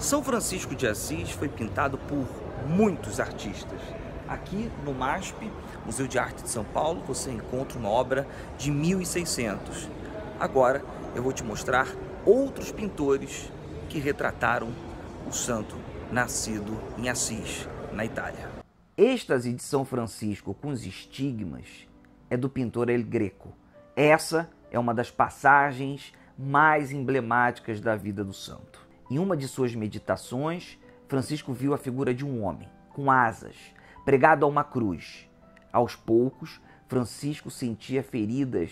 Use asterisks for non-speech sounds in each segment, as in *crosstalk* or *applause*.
São Francisco de Assis foi pintado por muitos artistas. Aqui no MASP, Museu de Arte de São Paulo, você encontra uma obra de 1600. Agora eu vou te mostrar outros pintores que retrataram o santo nascido em Assis, na Itália. Êxtase de São Francisco com os estigmas é do pintor El Greco. Essa é uma das passagens mais emblemáticas da vida do santo. Em uma de suas meditações, Francisco viu a figura de um homem com asas, pregado a uma cruz. Aos poucos, Francisco sentia feridas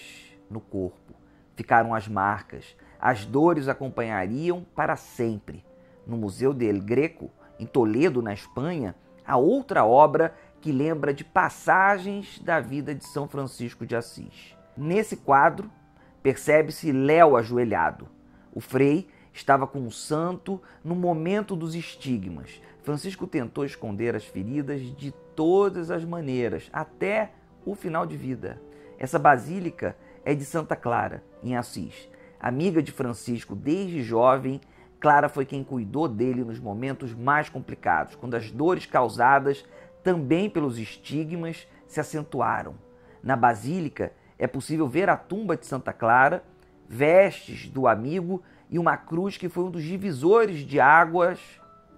no corpo. Ficaram as marcas. As dores acompanhariam para sempre. No Museu del Greco, em Toledo, na Espanha, há outra obra que lembra de passagens da vida de São Francisco de Assis. Nesse quadro, percebe-se Léo ajoelhado. O frei estava com o santo no momento dos estigmas. Francisco tentou esconder as feridas de todas as maneiras, até o final de vida. Essa basílica é de Santa Clara, em Assis. Amiga de Francisco desde jovem, Clara foi quem cuidou dele nos momentos mais complicados, quando as dores causadas também pelos estigmas se acentuaram. Na basílica é possível ver a tumba de Santa Clara, vestes do amigo e uma cruz que foi um dos divisores de águas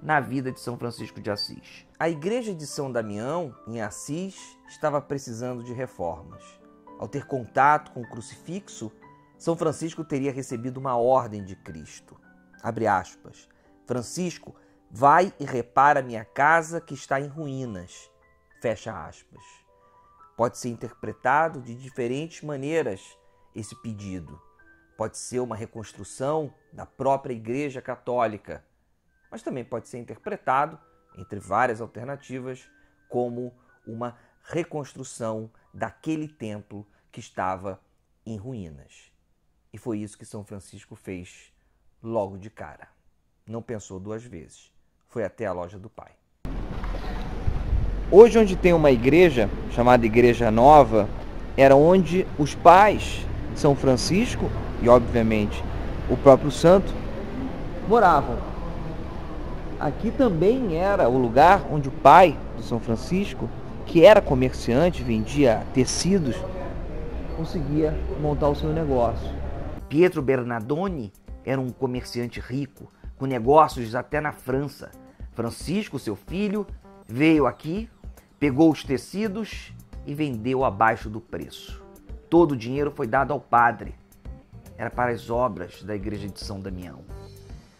na vida de São Francisco de Assis. A igreja de São Damião, em Assis, estava precisando de reformas. Ao ter contato com o crucifixo, São Francisco teria recebido uma ordem de Cristo. Abre aspas. Francisco, vai e repara minha casa que está em ruínas. Fecha aspas. Pode ser interpretado de diferentes maneiras esse pedido. Pode ser uma reconstrução da própria Igreja Católica, mas também pode ser interpretado, entre várias alternativas, como uma reconstrução daquele templo que estava em ruínas. E foi isso que São Francisco fez logo de cara. Não pensou duas vezes. Foi até a loja do pai. Hoje, onde tem uma igreja chamada Igreja Nova, era onde os pais de São Francisco e, obviamente, o próprio santo moravam. Aqui também era o lugar onde o pai de São Francisco, que era comerciante, vendia tecidos, conseguia montar o seu negócio. Pietro Bernardoni era um comerciante rico, com negócios até na França. Francisco, seu filho, veio aqui, pegou os tecidos e vendeu abaixo do preço. Todo o dinheiro foi dado ao padre. Era para as obras da igreja de São Damião.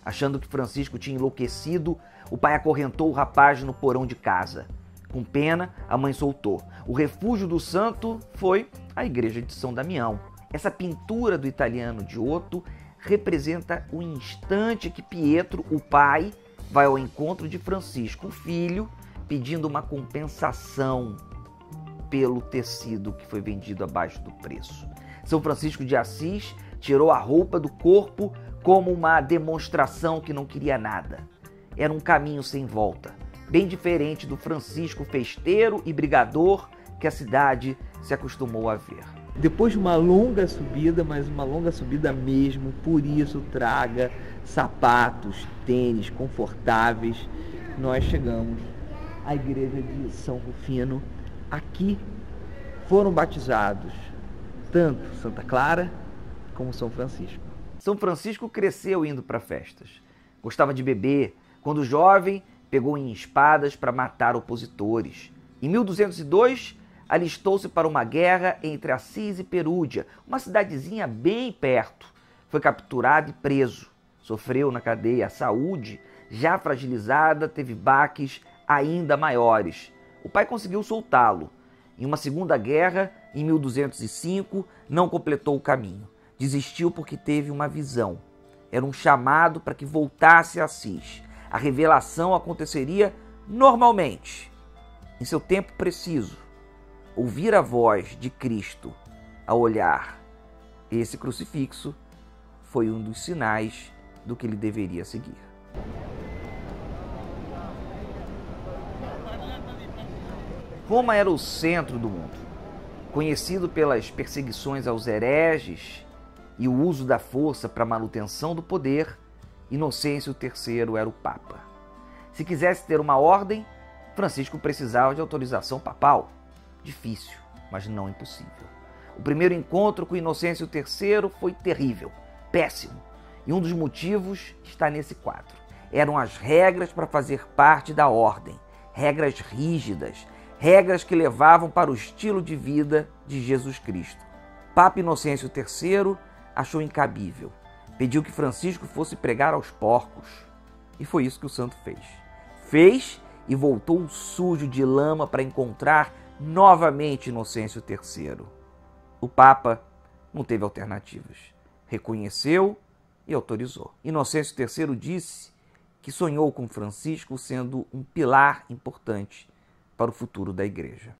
Achando que Francisco tinha enlouquecido, o pai acorrentou o rapaz no porão de casa. Com pena, a mãe soltou. O refúgio do santo foi a igreja de São Damião. Essa pintura do italiano Giotto representa o instante que Pietro, o pai, vai ao encontro de Francisco, o filho, pedindo uma compensação pelo tecido que foi vendido abaixo do preço. São Francisco de Assis tirou a roupa do corpo como uma demonstração que não queria nada. Era um caminho sem volta, bem diferente do Francisco festeiro e brigador que a cidade se acostumou a ver. Depois de uma longa subida, mas uma longa subida mesmo, por isso traga sapatos, tênis confortáveis, nós chegamos à igreja de São Rufino. Aqui foram batizados tanto Santa Clara como São Francisco. São Francisco cresceu indo para festas. Gostava de beber. Quando jovem, pegou em espadas para matar opositores. Em 1202, alistou-se para uma guerra entre Assis e Perúdia, uma cidadezinha bem perto. Foi capturado e preso. Sofreu na cadeia. A saúde, já fragilizada, teve baques ainda maiores. O pai conseguiu soltá-lo. Em uma segunda guerra, em 1205, não completou o caminho. Desistiu porque teve uma visão. Era um chamado para que voltasse a Assis. A revelação aconteceria normalmente, em seu tempo preciso ouvir a voz de Cristo ao olhar esse crucifixo foi um dos sinais do que ele deveria seguir. Roma era o centro do mundo, conhecido pelas perseguições aos hereges e o uso da força para manutenção do poder. Inocêncio III era o Papa. Se quisesse ter uma ordem, Francisco precisava de autorização papal. Difícil, mas não impossível. O primeiro encontro com Inocêncio III foi terrível, péssimo. E um dos motivos está nesse quadro. Eram as regras para fazer parte da ordem, regras rígidas, regras que levavam para o estilo de vida de Jesus Cristo. Papa Inocêncio III achou incabível pediu que Francisco fosse pregar aos porcos. E foi isso que o santo fez. Fez e voltou sujo de lama para encontrar novamente Inocêncio III. O Papa não teve alternativas. Reconheceu e autorizou. Inocêncio III disse que sonhou com Francisco sendo um pilar importante para o futuro da igreja.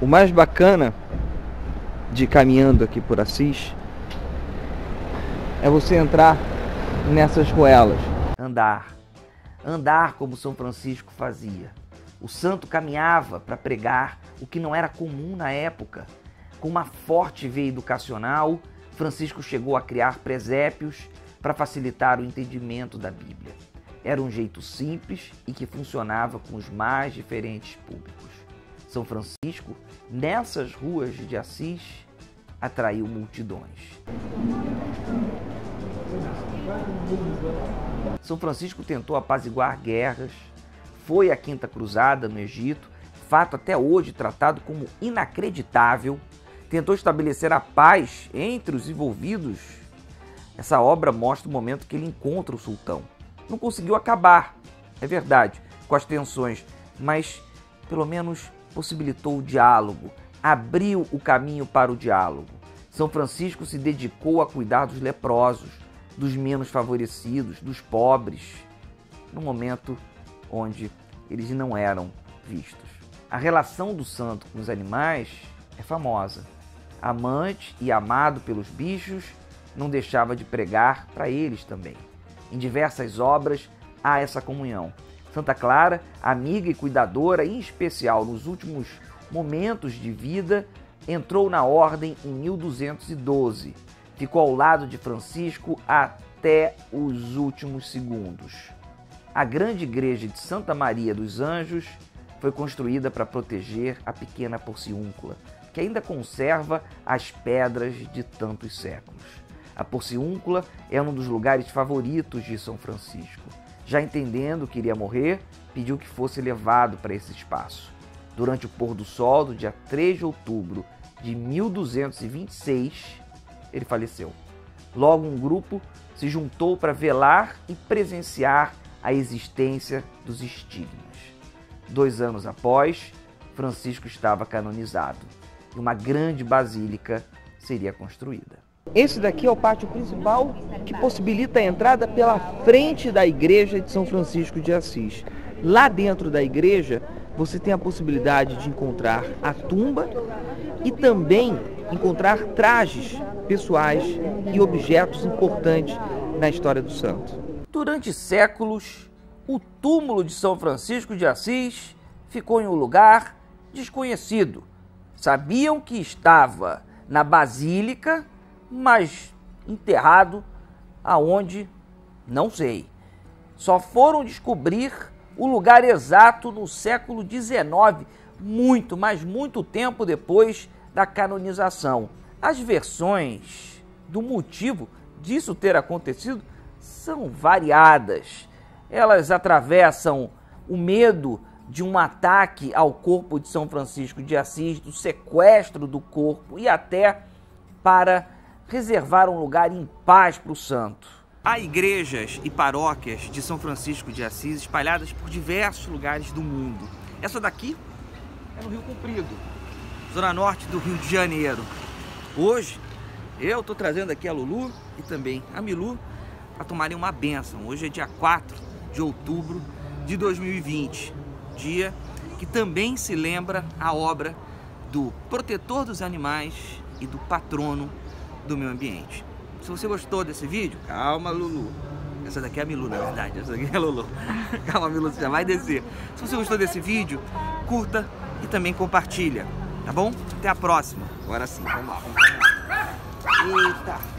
O mais bacana de caminhando aqui por Assis é você entrar nessas ruelas. Andar. Andar como São Francisco fazia. O santo caminhava para pregar o que não era comum na época. Com uma forte veia educacional, Francisco chegou a criar presépios para facilitar o entendimento da Bíblia. Era um jeito simples e que funcionava com os mais diferentes públicos. São Francisco, nessas ruas de Assis, atraiu multidões. São Francisco tentou apaziguar guerras, foi à Quinta Cruzada no Egito, fato até hoje tratado como inacreditável, tentou estabelecer a paz entre os envolvidos. Essa obra mostra o momento que ele encontra o sultão. Não conseguiu acabar, é verdade, com as tensões, mas pelo menos possibilitou o diálogo, abriu o caminho para o diálogo. São Francisco se dedicou a cuidar dos leprosos, dos menos favorecidos, dos pobres, no momento onde eles não eram vistos. A relação do santo com os animais é famosa. Amante e amado pelos bichos, não deixava de pregar para eles também. Em diversas obras há essa comunhão. Santa Clara, amiga e cuidadora, em especial nos últimos momentos de vida, entrou na ordem em 1212. Ficou ao lado de Francisco até os últimos segundos. A grande igreja de Santa Maria dos Anjos foi construída para proteger a pequena porciúncula, que ainda conserva as pedras de tantos séculos. A porciúncula é um dos lugares favoritos de São Francisco já entendendo que iria morrer, pediu que fosse levado para esse espaço. Durante o pôr do sol do dia 3 de outubro de 1226, ele faleceu. Logo, um grupo se juntou para velar e presenciar a existência dos estigmas. Dois anos após, Francisco estava canonizado e uma grande basílica seria construída. Esse daqui é o pátio principal que possibilita a entrada pela frente da igreja de São Francisco de Assis. Lá dentro da igreja, você tem a possibilidade de encontrar a tumba e também encontrar trajes pessoais e objetos importantes na história do santo. Durante séculos, o túmulo de São Francisco de Assis ficou em um lugar desconhecido. Sabiam que estava na basílica mas enterrado aonde não sei. Só foram descobrir o lugar exato no século XIX, muito, mas muito tempo depois da canonização. As versões do motivo disso ter acontecido são variadas. Elas atravessam o medo de um ataque ao corpo de São Francisco de Assis, do sequestro do corpo e até para reservar um lugar em paz para o santo. Há igrejas e paróquias de São Francisco de Assis espalhadas por diversos lugares do mundo. Essa daqui é no Rio Comprido, zona norte do Rio de Janeiro. Hoje eu estou trazendo aqui a Lulu e também a Milu para tomarem uma benção. Hoje é dia 4 de outubro de 2020, dia que também se lembra a obra do protetor dos animais e do patrono do meio ambiente. Se você gostou desse vídeo, calma Lulu. Essa daqui é a Milu, na verdade. Essa daqui é a Lulu. *laughs* Calma, Milu, você já vai descer. Se você gostou desse vídeo, curta e também compartilha, tá bom? Até a próxima. Agora sim, vamos lá. Vamos lá. Eita!